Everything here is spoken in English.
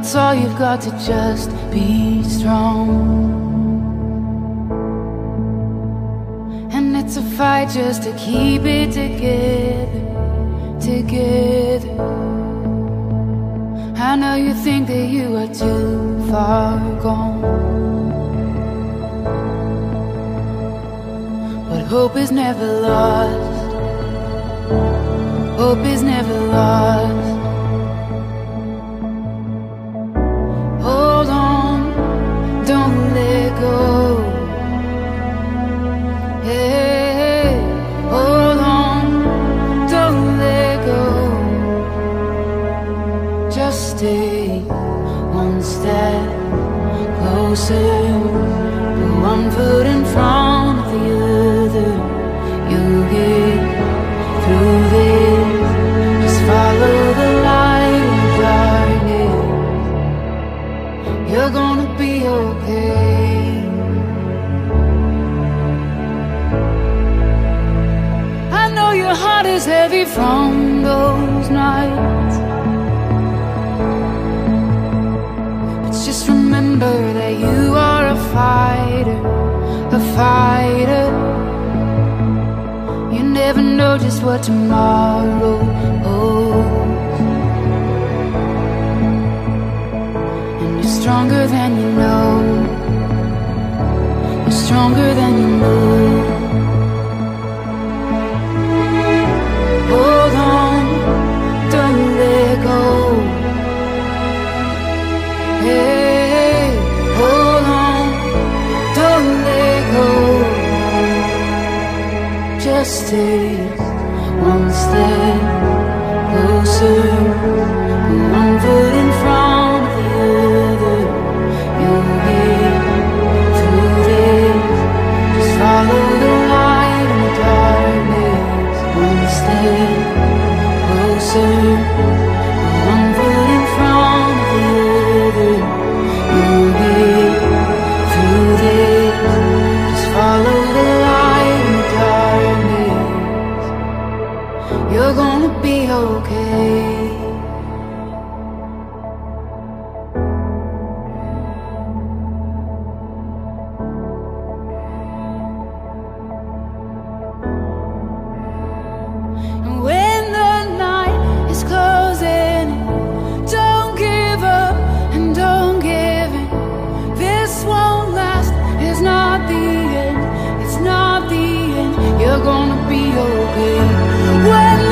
It's all you've got to just be strong. And it's a fight just to keep it together, together. I know you think that you are too far gone. But hope is never lost. Hope is never lost. Stay one step closer, put one foot in front of the other. You'll get through this. Just follow the light darkness. You're gonna be okay. I know your heart is heavy from you are a fighter, a fighter. You never know just what tomorrow holds. And you're stronger than you know. You're stronger than you know. Hold on, don't let go. Take one step closer, one foot in front of the other. You'll through this. Just follow the light in the darkness. One step closer, gonna be okay. When the night is closing, don't give up and don't give in. This won't last, it's not the end, it's not the end. You're gonna be okay. When